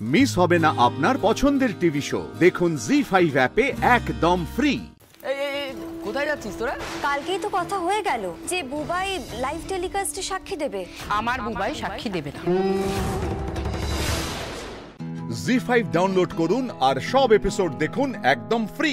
Miss হবে না আপনার পছন্দের টিভি শো। দেখুন জি ফাইভ অ্যাপে একদম ফ্রি কোথায় যাচ্ছিস তোরা? কালকেই তো কথা হয়ে গেল যে বুবাই লাইভ টেলিকাস্টে সাক্ষী দেবে। আমার বুবাই সাক্ষী দেবে না। জি ফাইভ ডাউনলোড করুন আর সব এপিসোড দেখুন একদম ফ্রি